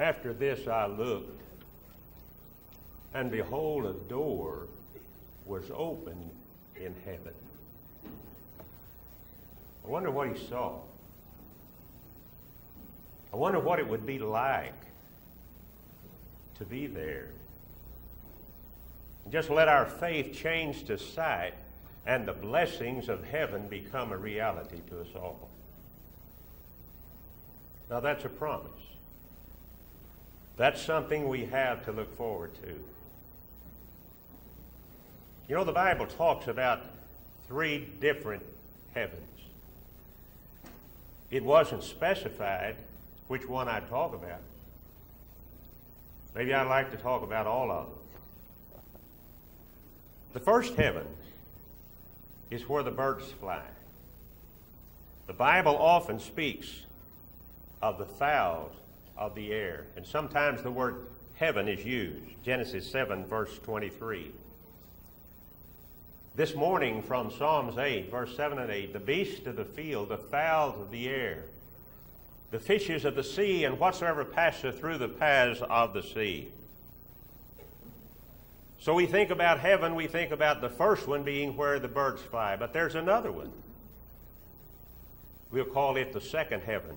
After this I looked, and behold, a door was opened in heaven. I wonder what he saw. I wonder what it would be like to be there. Just let our faith change to sight and the blessings of heaven become a reality to us all. Now, that's a promise. That's something we have to look forward to. You know, the Bible talks about three different heavens. It wasn't specified which one I'd talk about. Maybe I'd like to talk about all of them. The first heaven is where the birds fly. The Bible often speaks of the fowls of the air, and sometimes the word heaven is used. Genesis 7, verse 23. This morning from Psalms 8, verse 7 and 8, the beasts of the field, the fowls of the air, the fishes of the sea, and whatsoever passeth through the paths of the sea. So we think about heaven, we think about the first one being where the birds fly, but there's another one. We'll call it the second heaven.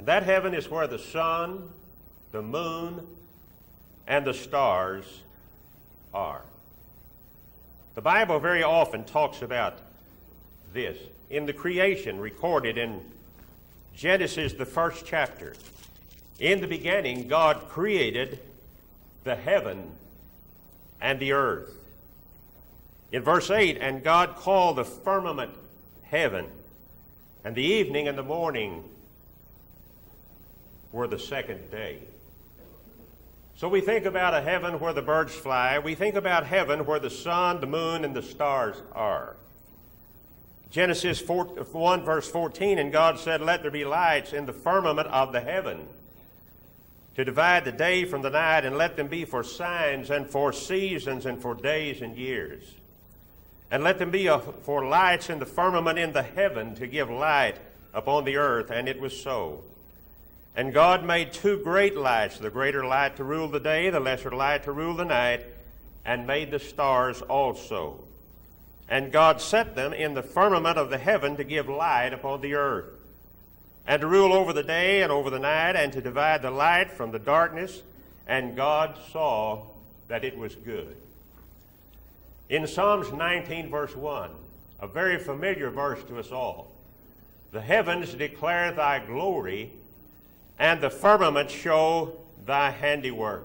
And that heaven is where the sun, the moon, and the stars are. The Bible very often talks about this. In the creation recorded in Genesis, the first chapter, in the beginning, God created the heaven and the earth. In verse 8, and God called the firmament heaven, and the evening and the morning were the second day. So we think about a heaven where the birds fly. We think about heaven where the sun, the moon, and the stars are. Genesis 4, 1, verse 14, and God said, Let there be lights in the firmament of the heaven to divide the day from the night, and let them be for signs and for seasons and for days and years. And let them be a, for lights in the firmament in the heaven to give light upon the earth. And it was so. And God made two great lights, the greater light to rule the day, the lesser light to rule the night, and made the stars also. And God set them in the firmament of the heaven to give light upon the earth and to rule over the day and over the night, and to divide the light from the darkness. And God saw that it was good. In Psalms 19, verse 1, a very familiar verse to us all, the heavens declare thy glory, and the firmament show thy handiwork.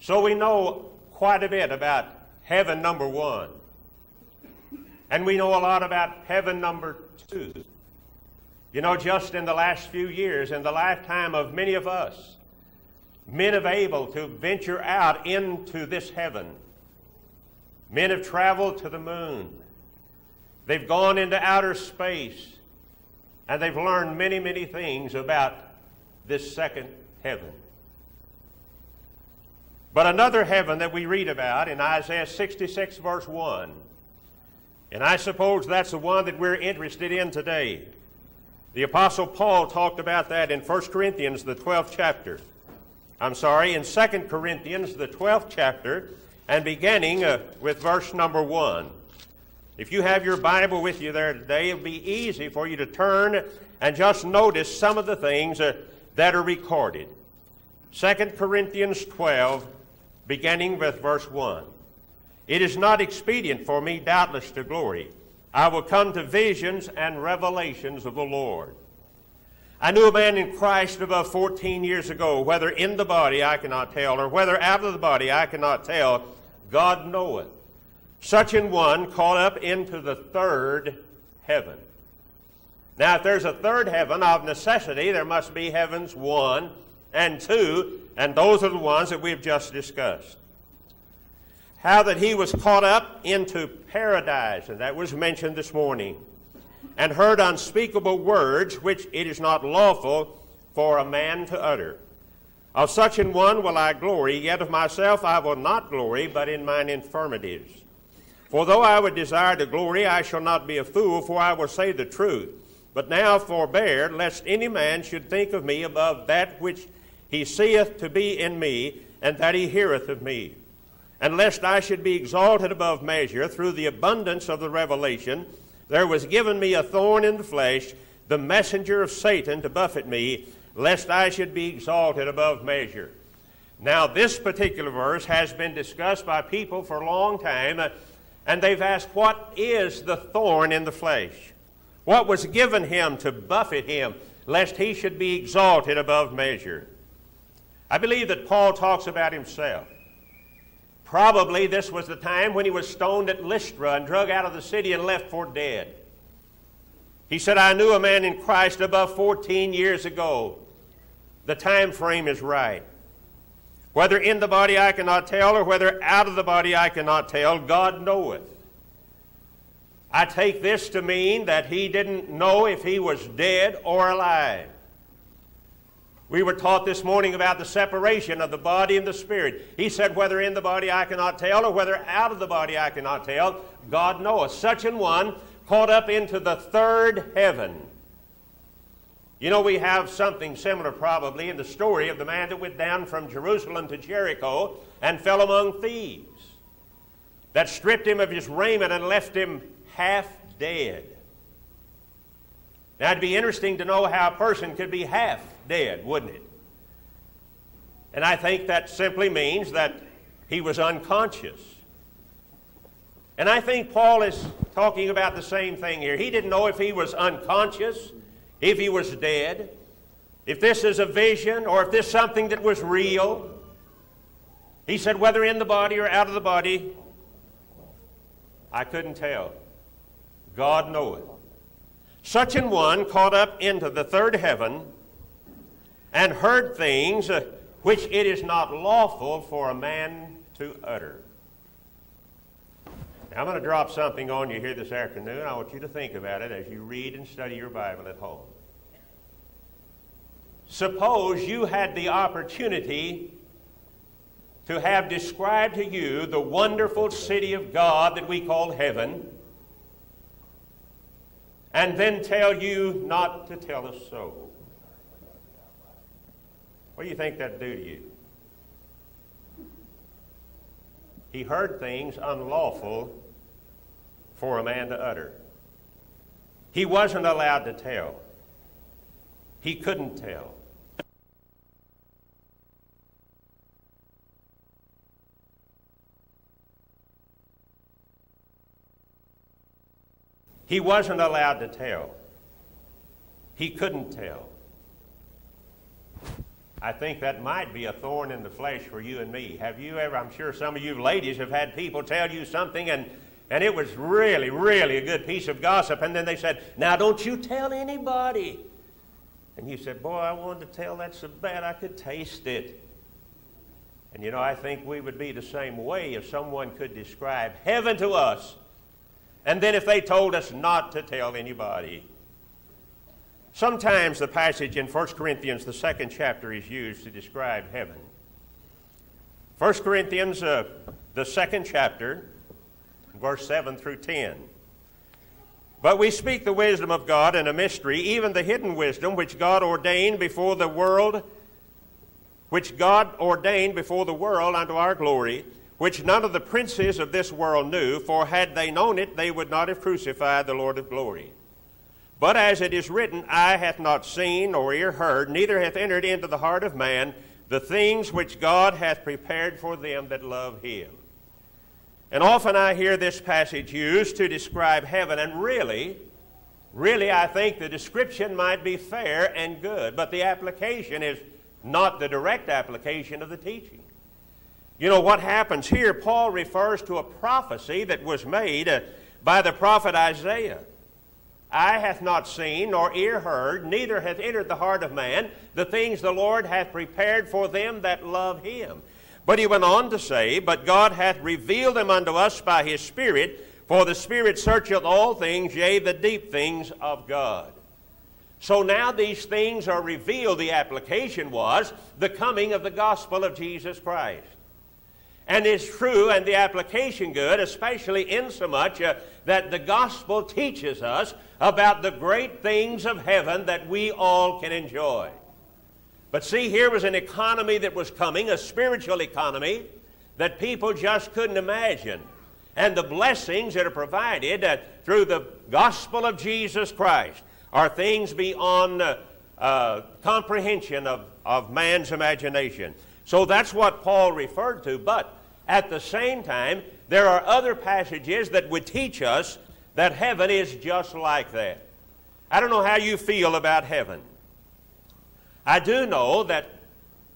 So we know quite a bit about heaven number one. And we know a lot about heaven number two. You know, just in the last few years, in the lifetime of many of us, men have able to venture out into this heaven. Men have traveled to the moon. They've gone into outer space. And they've learned many, many things about this second heaven. But another heaven that we read about in Isaiah 66, verse 1, and I suppose that's the one that we're interested in today. The Apostle Paul talked about that in 1 Corinthians, the 12th chapter. I'm sorry, in 2 Corinthians, the 12th chapter, and beginning uh, with verse number 1. If you have your Bible with you there today, it'll be easy for you to turn and just notice some of the things uh, that are recorded. 2 Corinthians 12, beginning with verse 1. It is not expedient for me, doubtless, to glory I will come to visions and revelations of the Lord. I knew a man in Christ above 14 years ago, whether in the body I cannot tell, or whether out of the body I cannot tell, God knoweth. Such an one caught up into the third heaven. Now, if there's a third heaven of necessity, there must be heavens one and two, and those are the ones that we've just discussed how that he was caught up into paradise, and that was mentioned this morning, and heard unspeakable words which it is not lawful for a man to utter. Of such an one will I glory, yet of myself I will not glory, but in mine infirmities. For though I would desire to glory, I shall not be a fool, for I will say the truth. But now forbear, lest any man should think of me above that which he seeth to be in me, and that he heareth of me. And lest I should be exalted above measure through the abundance of the revelation, there was given me a thorn in the flesh, the messenger of Satan to buffet me, lest I should be exalted above measure. Now, this particular verse has been discussed by people for a long time, and they've asked, What is the thorn in the flesh? What was given him to buffet him, lest he should be exalted above measure? I believe that Paul talks about himself. Probably this was the time when he was stoned at Lystra and drug out of the city and left for dead. He said, I knew a man in Christ above 14 years ago. The time frame is right. Whether in the body I cannot tell, or whether out of the body I cannot tell, God knoweth. I take this to mean that he didn't know if he was dead or alive. We were taught this morning about the separation of the body and the spirit. He said, Whether in the body I cannot tell, or whether out of the body I cannot tell, God knoweth. Such an one caught up into the third heaven. You know, we have something similar probably in the story of the man that went down from Jerusalem to Jericho and fell among thieves that stripped him of his raiment and left him half dead. Now, it'd be interesting to know how a person could be half dead, wouldn't it? And I think that simply means that he was unconscious. And I think Paul is talking about the same thing here. He didn't know if he was unconscious, if he was dead, if this is a vision, or if this is something that was real. He said, whether in the body or out of the body, I couldn't tell. God knoweth. Such an one caught up into the third heaven and heard things uh, which it is not lawful for a man to utter. Now, I'm going to drop something on you here this afternoon. I want you to think about it as you read and study your Bible at home. Suppose you had the opportunity to have described to you the wonderful city of God that we call heaven, and then tell you not to tell a soul. What do you think that'd do to you? He heard things unlawful for a man to utter. He wasn't allowed to tell. He couldn't tell. He wasn't allowed to tell. He couldn't tell. I think that might be a thorn in the flesh for you and me. Have you ever, I'm sure some of you ladies have had people tell you something and, and it was really, really a good piece of gossip, and then they said, Now don't you tell anybody. And you said, Boy, I wanted to tell that so bad I could taste it. And you know, I think we would be the same way if someone could describe heaven to us, and then if they told us not to tell anybody. Sometimes the passage in 1 Corinthians, the second chapter, is used to describe heaven. 1 Corinthians, uh, the second chapter, verse 7 through 10. But we speak the wisdom of God in a mystery, even the hidden wisdom which God ordained before the world, which God ordained before the world unto our glory, which none of the princes of this world knew, for had they known it, they would not have crucified the Lord of glory. But as it is written, eye hath not seen, nor ear heard, neither hath entered into the heart of man the things which God hath prepared for them that love him. And often I hear this passage used to describe heaven, and really, really, I think the description might be fair and good, but the application is not the direct application of the teaching. You know what happens here? Paul refers to a prophecy that was made uh, by the prophet Isaiah. Eye hath not seen, nor ear heard, neither hath entered the heart of man the things the Lord hath prepared for them that love him. But he went on to say, But God hath revealed them unto us by his Spirit, for the Spirit searcheth all things, yea, the deep things of God. So now these things are revealed. The application was the coming of the gospel of Jesus Christ. And is true and the application good, especially insomuch uh, that the gospel teaches us about the great things of heaven that we all can enjoy. But see, here was an economy that was coming, a spiritual economy that people just couldn't imagine. And the blessings that are provided uh, through the gospel of Jesus Christ are things beyond uh, uh, comprehension of, of man's imagination. So that's what Paul referred to. But at the same time, there are other passages that would teach us that heaven is just like that. I don't know how you feel about heaven. I do know that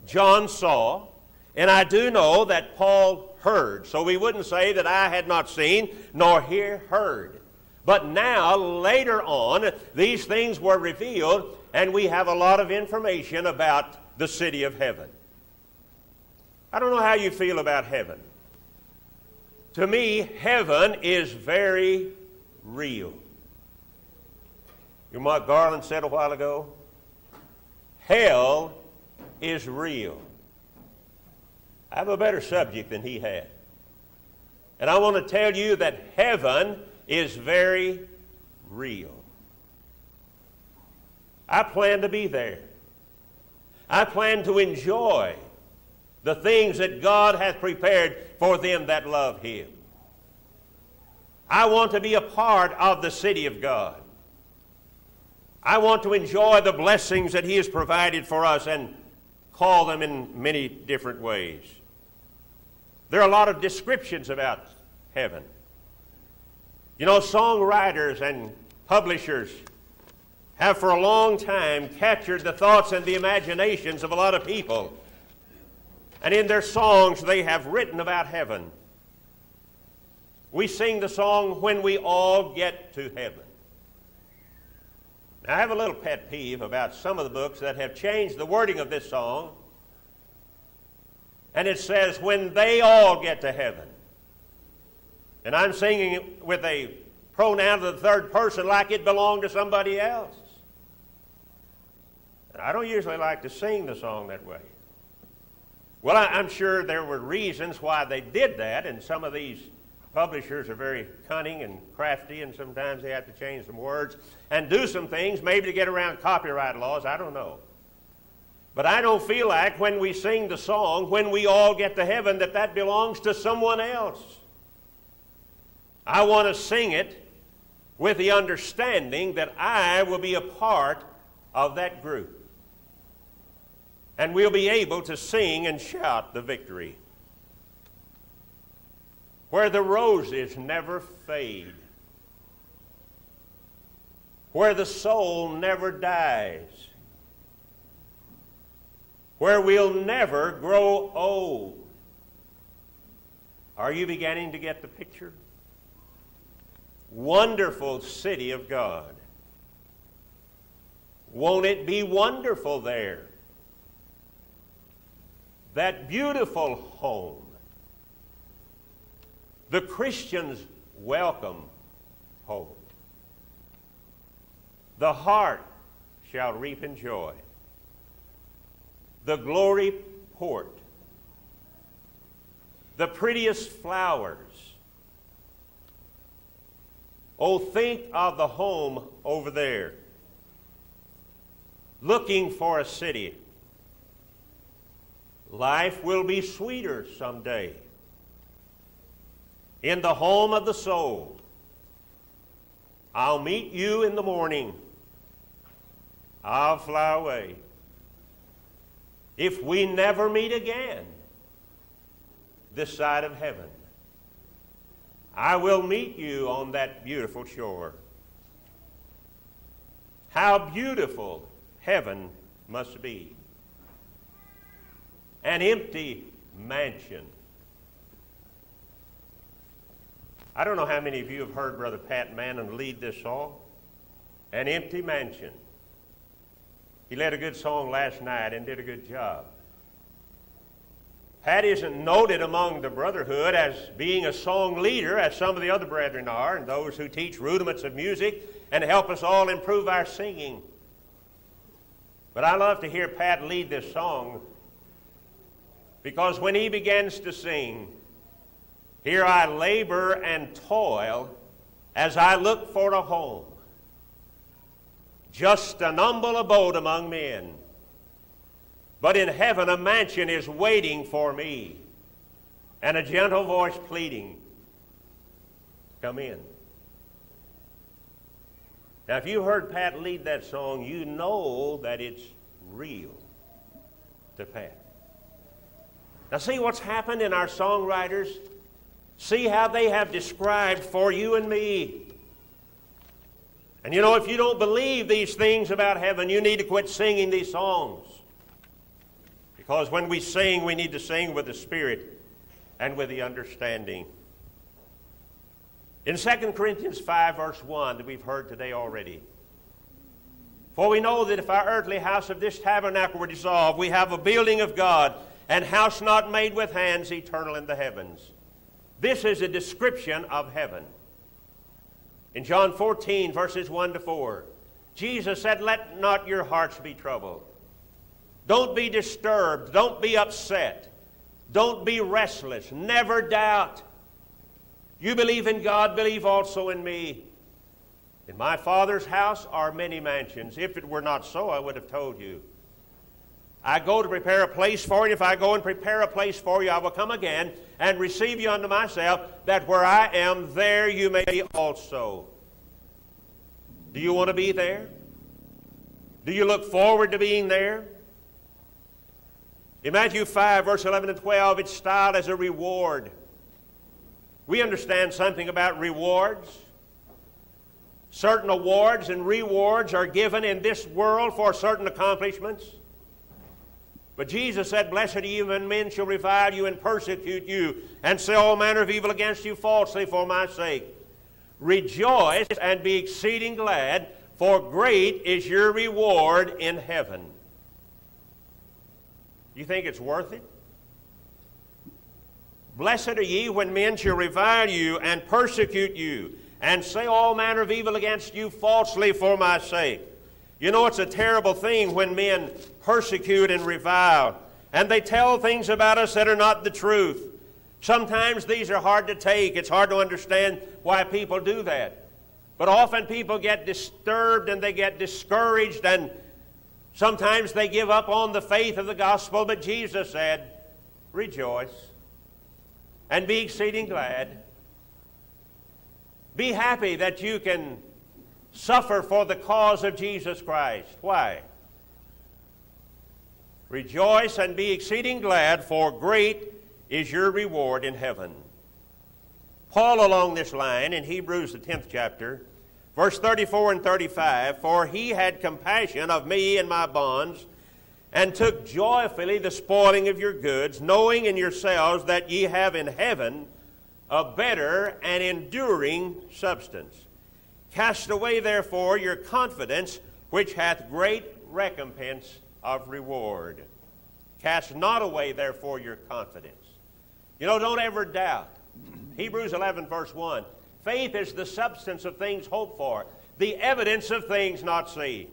John saw, and I do know that Paul heard. So we wouldn't say that I had not seen nor hear heard. But now, later on, these things were revealed, and we have a lot of information about the city of heaven. I don't know how you feel about heaven. To me, heaven is very real. You know what Garland said a while ago? Hell is real. I have a better subject than he had. And I want to tell you that heaven is very real. I plan to be there. I plan to enjoy the things that God hath prepared for them that love Him. I want to be a part of the city of God. I want to enjoy the blessings that He has provided for us and call them in many different ways. There are a lot of descriptions about heaven. You know, songwriters and publishers have for a long time captured the thoughts and the imaginations of a lot of people. And in their songs, they have written about heaven. We sing the song, When We All Get to Heaven. Now, I have a little pet peeve about some of the books that have changed the wording of this song and it says, when they all get to heaven. And I'm singing it with a pronoun of the third person like it belonged to somebody else. And I don't usually like to sing the song that way. Well, I, am sure there were reasons why they did that, and some of these publishers are very cunning and crafty, and sometimes they have to change some words and do some things, maybe to get around copyright laws. I don't know. But I don't feel like when we sing the song, when we all get to heaven, that that belongs to someone else. I want to sing it with the understanding that I will be a part of that group. And we'll be able to sing and shout the victory. Where the roses never fade, where the soul never dies where we'll never grow old. Are you beginning to get the picture? Wonderful city of God. Won't it be wonderful there? That beautiful home. The Christian's welcome home. The heart shall reap in joy the glory port, the prettiest flowers. Oh, think of the home over there, looking for a city. Life will be sweeter someday. In the home of the soul, I'll meet you in the morning. I'll fly away if we never meet again this side of heaven. I will meet you on that beautiful shore. How beautiful heaven must be. An empty mansion. I don't know how many of you have heard Brother Pat Manning lead this song. An empty mansion. He led a good song last night and did a good job. Pat isn't noted among the brotherhood as being a song leader, as some of the other brethren are, and those who teach rudiments of music and help us all improve our singing. But I love to hear Pat lead this song because when he begins to sing, Here I labor and toil as I look for a home, just an humble abode among men. But in heaven a mansion is waiting for me, and a gentle voice pleading, Come in. Now, if you heard Pat lead that song, you know that it's real to Pat. Now, see what's happened in our songwriters? See how they have described for you and me. And you know, if you don't believe these things about heaven, you need to quit singing these songs. Because when we sing, we need to sing with the Spirit and with the understanding. In 2 Corinthians 5, verse 1, that we've heard today already. For we know that if our earthly house of this tabernacle were dissolved, we have a building of God, and house not made with hands, eternal in the heavens. This is a description of heaven. In John 14, verses 1 to 4, Jesus said, Let not your hearts be troubled. Don't be disturbed. Don't be upset. Don't be restless. Never doubt. You believe in God, believe also in me. In my Father's house are many mansions. If it were not so, I would have told you. I go to prepare a place for you. If I go and prepare a place for you, I will come again and receive you unto myself, that where I am, there you may be also. Do you want to be there? Do you look forward to being there? In Matthew 5, verse 11 and 12, it's styled as a reward. We understand something about rewards. Certain awards and rewards are given in this world for certain accomplishments. But Jesus said, Blessed are you when men shall revile you and persecute you and say all manner of evil against you falsely for my sake. Rejoice and be exceeding glad, for great is your reward in heaven. You think it's worth it? Blessed are ye when men shall revile you and persecute you and say all manner of evil against you falsely for my sake. You know, it's a terrible thing when men persecute and revile and they tell things about us that are not the truth. Sometimes these are hard to take. It's hard to understand why people do that. But often people get disturbed and they get discouraged and sometimes they give up on the faith of the gospel. But Jesus said, Rejoice and be exceeding glad. Be happy that you can suffer for the cause of Jesus Christ. Why? Rejoice and be exceeding glad, for great is your reward in heaven. Paul, along this line in Hebrews, the 10th chapter, verse 34 and 35 For he had compassion of me and my bonds and took joyfully the spoiling of your goods, knowing in yourselves that ye have in heaven a better and enduring substance. Cast away, therefore, your confidence, which hath great recompense of reward. Cast not away, therefore, your confidence. You know, don't ever doubt. Hebrews 11, verse 1. Faith is the substance of things hoped for, the evidence of things not seen.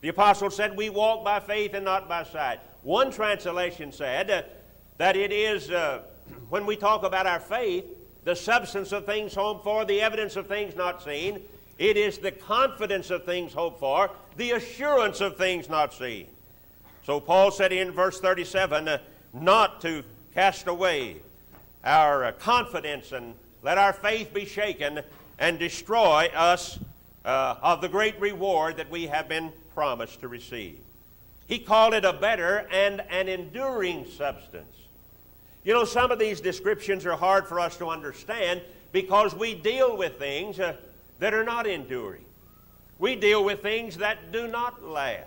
The apostle said, We walk by faith and not by sight. One translation said uh, that it is, uh, when we talk about our faith, the substance of things hoped for, the evidence of things not seen. It is the confidence of things hoped for, the assurance of things not seen. So Paul said in verse 37 uh, not to cast away our uh, confidence and let our faith be shaken and destroy us uh, of the great reward that we have been promised to receive. He called it a better and an enduring substance. You know, some of these descriptions are hard for us to understand because we deal with things uh, that are not enduring. We deal with things that do not last.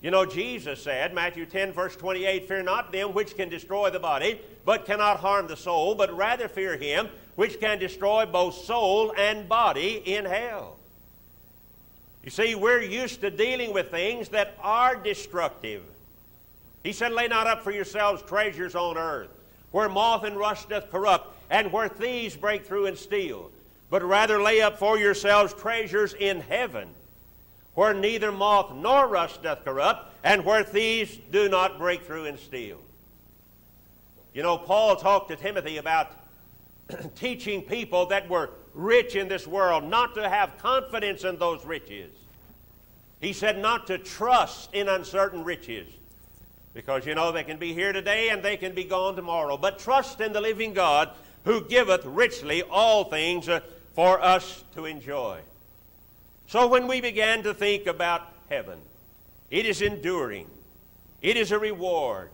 You know, Jesus said, Matthew 10, verse 28, Fear not them which can destroy the body, but cannot harm the soul, but rather fear him which can destroy both soul and body in hell. You see, we're used to dealing with things that are destructive. He said, Lay not up for yourselves treasures on earth, where moth and rust doth corrupt, and where thieves break through and steal. But rather lay up for yourselves treasures in heaven, where neither moth nor rust doth corrupt, and where thieves do not break through and steal. You know, Paul talked to Timothy about teaching people that were rich in this world not to have confidence in those riches. He said not to trust in uncertain riches. Because, you know, they can be here today and they can be gone tomorrow. But trust in the living God who giveth richly all things uh, for us to enjoy. So when we began to think about heaven, it is enduring, it is a reward,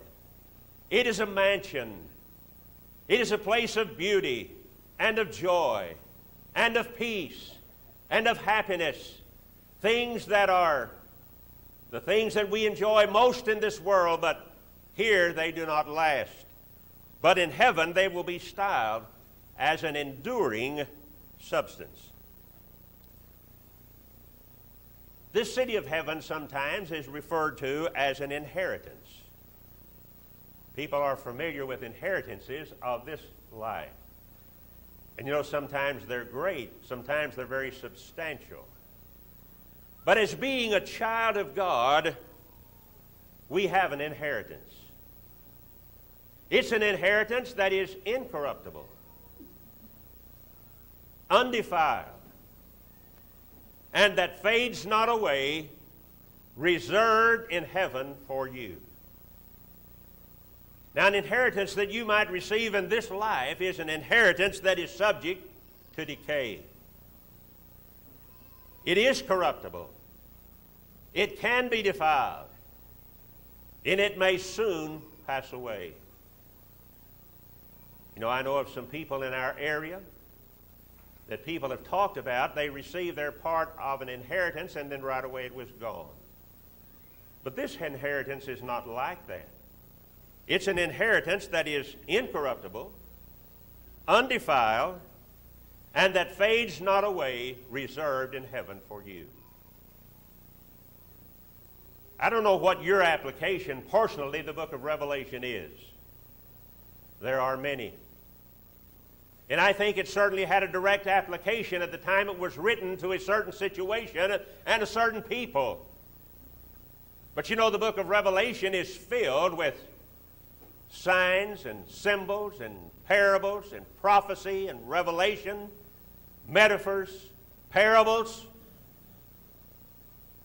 it is a mansion, it is a place of beauty and of joy and of peace and of happiness. Things that are the things that we enjoy most in this world, but here they do not last. But in heaven they will be styled as an enduring substance. This city of heaven sometimes is referred to as an inheritance. People are familiar with inheritances of this life. And you know, sometimes they're great, sometimes they're very substantial. But as being a child of God, we have an inheritance. It's an inheritance that is incorruptible, undefiled, and that fades not away, reserved in heaven for you. Now, an inheritance that you might receive in this life is an inheritance that is subject to decay. It is corruptible. It can be defiled. And it may soon pass away. You know, I know of some people in our area that people have talked about. They received their part of an inheritance and then right away it was gone. But this inheritance is not like that. It's an inheritance that is incorruptible, undefiled, and that fades not away, reserved in heaven for you. I don't know what your application personally the book of Revelation is. There are many. And I think it certainly had a direct application at the time it was written to a certain situation and a certain people. But you know, the book of Revelation is filled with signs and symbols and parables and prophecy and revelation, metaphors, parables.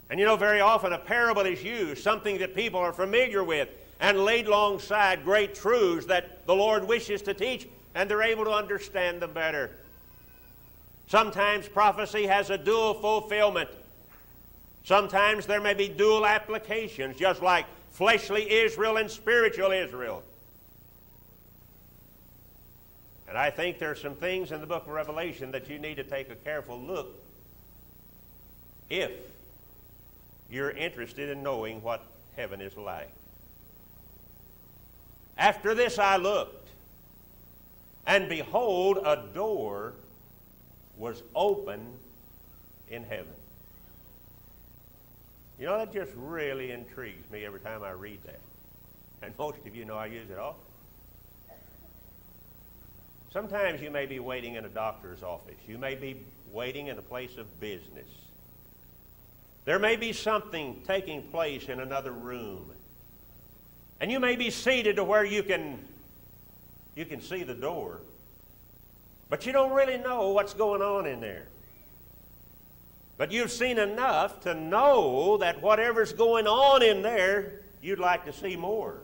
And you know, very often a parable is used, something that people are familiar with, and laid alongside great truths that the Lord wishes to teach, and they're able to understand them better. Sometimes prophecy has a dual fulfillment. Sometimes there may be dual applications, just like fleshly Israel and spiritual Israel. And I think there are some things in the book of Revelation that you need to take a careful look if you're interested in knowing what heaven is like. After this I looked, and behold, a door was open in heaven. You know, that just really intrigues me every time I read that. And most of you know I use it often. Sometimes you may be waiting in a doctor's office. You may be waiting in a place of business. There may be something taking place in another room. And you may be seated to where you can, you can see the door, but you don't really know what's going on in there. But you've seen enough to know that whatever's going on in there, you'd like to see more.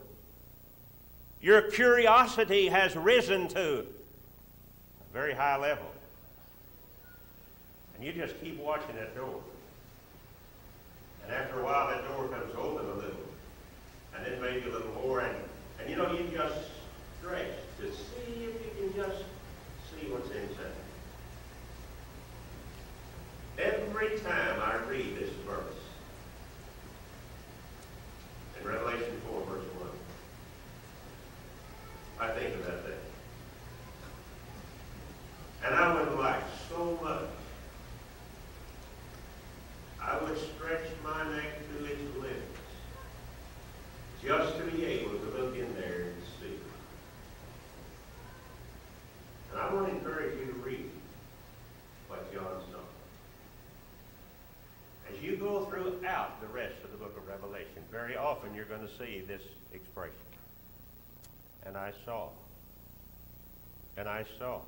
Your curiosity has risen to very high level. And you just keep watching that door. And after a while, that door comes open a little. And then maybe a little more. And, and you know, you just stretch to see if you can just see what's inside. Every time I read this verse, in Revelation 4, verse 1, I think about that. And I would like so much. I would stretch my neck to its limits just to be able to look in there and see. And I want to encourage you to read what John saw. As you go throughout the rest of the book of Revelation, very often you're going to see this expression. and I saw. And I saw.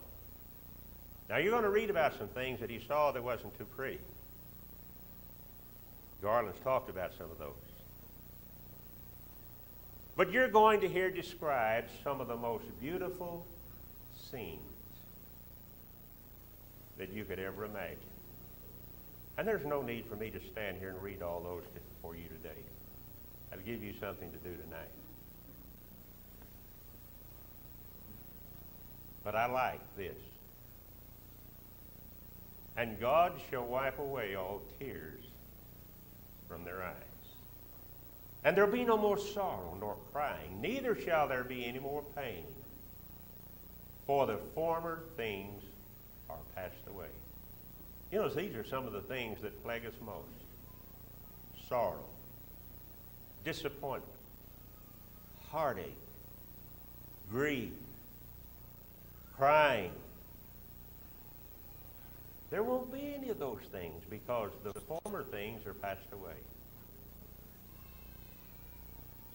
Now you're going to read about some things that he saw that wasn't too pretty. Garland's talked about some of those. But you're going to hear described some of the most beautiful scenes that you could ever imagine. And there's no need for me to stand here and read all those for you today. I'll give you something to do tonight. But I like this. And God shall wipe away all tears from their eyes. And there'll be no more sorrow nor crying, neither shall there be any more pain. For the former things are passed away. You know, these are some of the things that plague us most sorrow, disappointment, heartache, grief, crying. There won't be any of those things because the former things are passed away.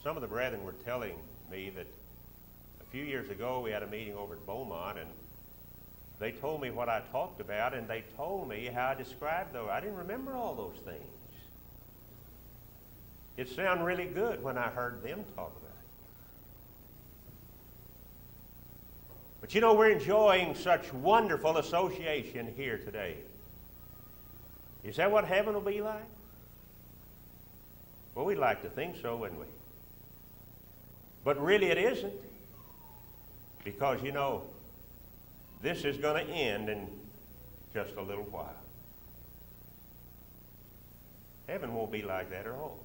Some of the brethren were telling me that a few years ago we had a meeting over at Beaumont and they told me what I talked about and they told me how I described those. I didn't remember all those things. It sounded really good when I heard them talk about it. But you know, we're enjoying such wonderful association here today. Is that what heaven will be like? Well, we'd like to think so, wouldn't we? But really, it isn't. Because, you know, this is going to end in just a little while. Heaven won't be like that at all.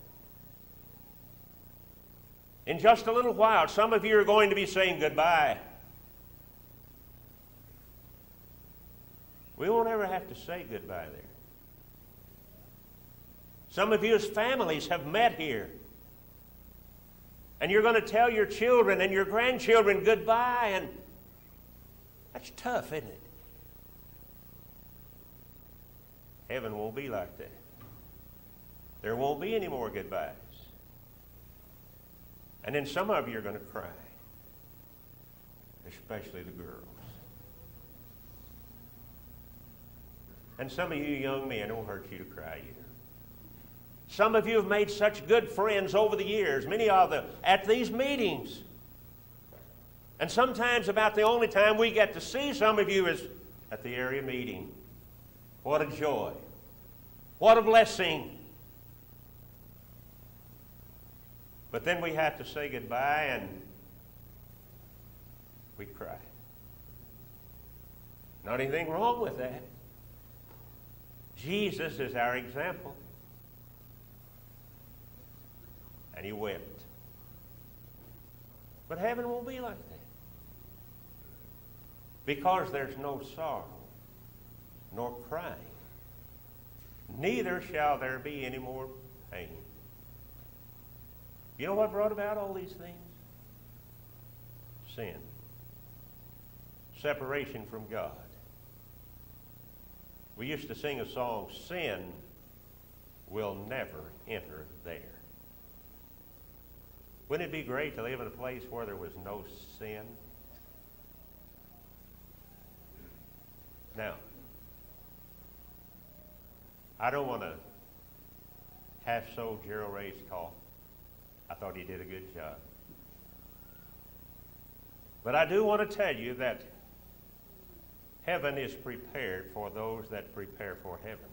In just a little while, some of you are going to be saying goodbye. We won't ever have to say goodbye there. Some of you as families have met here. And you're going to tell your children and your grandchildren goodbye, and that's tough, isn't it? Heaven won't be like that. There won't be any more goodbyes. And then some of you are going to cry, especially the girls. And some of you young men, it won't hurt you to cry either. Some of you have made such good friends over the years, many of them at these meetings. And sometimes, about the only time we get to see some of you is at the area meeting. What a joy! What a blessing! But then we have to say goodbye and we cry. Not anything wrong with that. Jesus is our example. And he wept. But heaven won't be like that because there's no sorrow nor crying. Neither shall there be any more pain. You know what brought about all these things? Sin. Separation from God. We used to sing a song, Sin will never enter there. Wouldn't it be great to live in a place where there was no sin? Now, I don't want to half sold Gerald Ray's talk. I thought he did a good job. But I do want to tell you that heaven is prepared for those that prepare for heaven.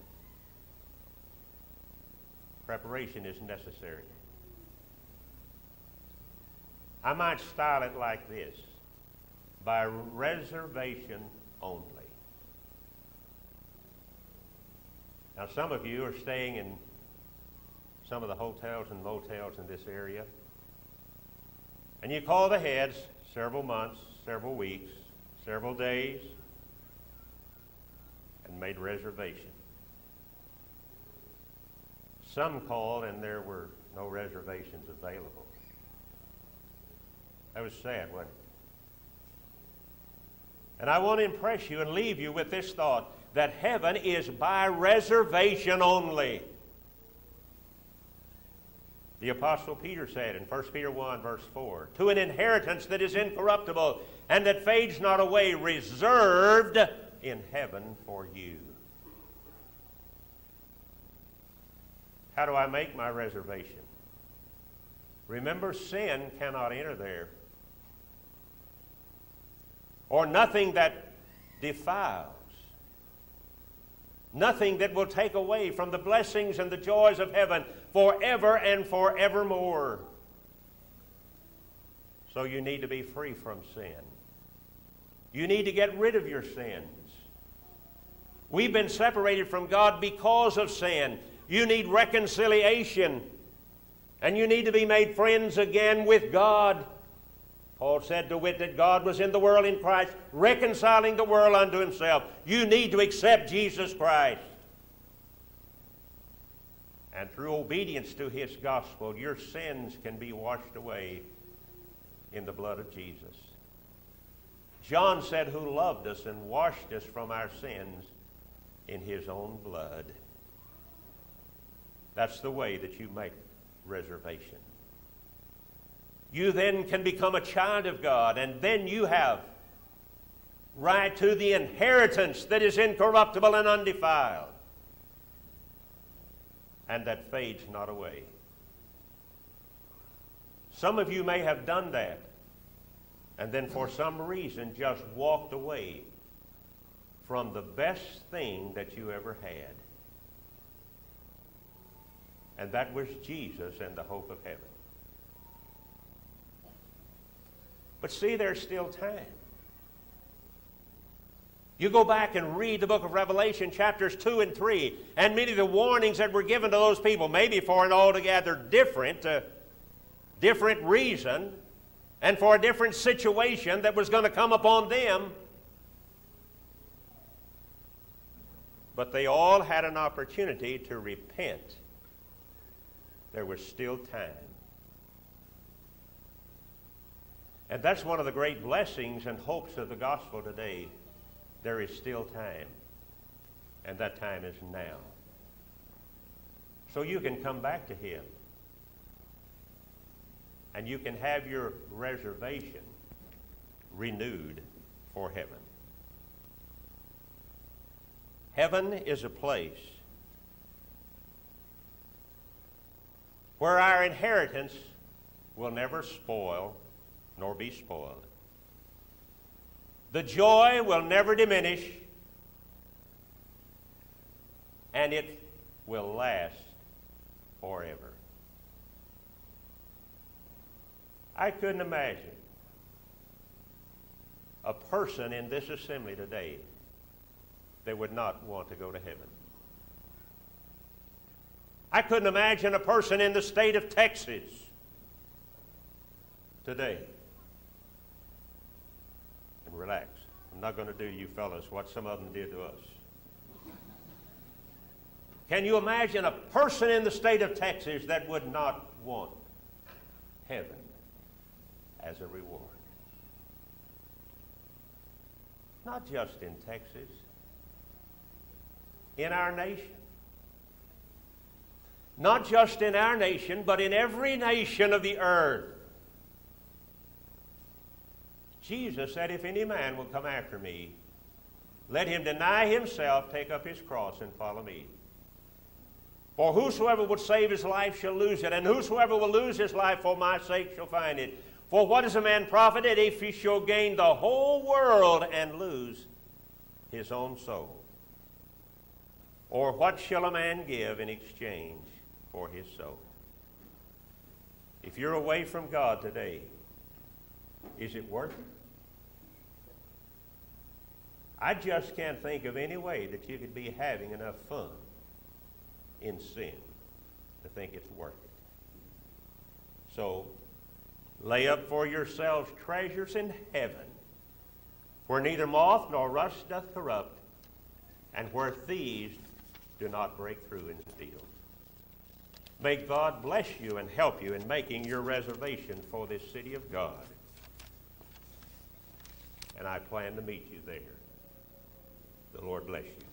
Preparation is necessary. I might style it like this by reservation only. Now, some of you are staying in some of the hotels and motels in this area, and you call the heads several months, several weeks, several days, and made reservation. Some called and there were no reservations available. That was sad, wasn't it? And I want to impress you and leave you with this thought that heaven is by reservation only. The Apostle Peter said in 1 Peter 1, verse 4 To an inheritance that is incorruptible and that fades not away, reserved in heaven for you. How do I make my reservation? Remember, sin cannot enter there, or nothing that defiles, nothing that will take away from the blessings and the joys of heaven forever and forevermore. So you need to be free from sin. You need to get rid of your sins. We've been separated from God because of sin. You need reconciliation. And you need to be made friends again with God. Paul said to wit that God was in the world in Christ, reconciling the world unto himself. You need to accept Jesus Christ. And through obedience to his gospel, your sins can be washed away in the blood of Jesus. John said, Who loved us and washed us from our sins in his own blood. That's the way that you make reservation. You then can become a child of God, and then you have right to the inheritance that is incorruptible and undefiled and that fades not away. Some of you may have done that and then for some reason just walked away from the best thing that you ever had. And that was Jesus and the hope of heaven. But see, there's still time. You go back and read the book of Revelation, chapters 2 and 3, and many of the warnings that were given to those people, maybe for an altogether different, uh, different reason, and for a different situation that was going to come upon them. But they all had an opportunity to repent. There was still time. And that's one of the great blessings and hopes of the gospel today there is still time. And that time is now. So you can come back to Him. And you can have your reservation renewed for heaven. Heaven is a place where our inheritance will never spoil nor be spoiled. The joy will never diminish, and it will last forever. I couldn't imagine a person in this assembly today that would not want to go to heaven. I couldn't imagine a person in the state of Texas today and relax. I'm not going to do you fellas what some of them did to us. Can you imagine a person in the state of Texas that would not want heaven as a reward? Not just in Texas, in our nation. Not just in our nation, but in every nation of the earth. Jesus said, If any man will come after me, let him deny himself, take up his cross, and follow me. For whosoever would save his life shall lose it, and whosoever will lose his life for my sake shall find it. For what is a man profited if he shall gain the whole world and lose his own soul? Or what shall a man give in exchange for his soul? If you're away from God today, is it worth it? I just can't think of any way that you could be having enough fun in sin to think it's worth it. So, lay up for yourselves treasures in heaven, where neither moth nor rust doth corrupt, and where thieves do not break through and steal. May God bless you and help you in making your reservation for this city of God. And I plan to meet you there. The Lord bless you.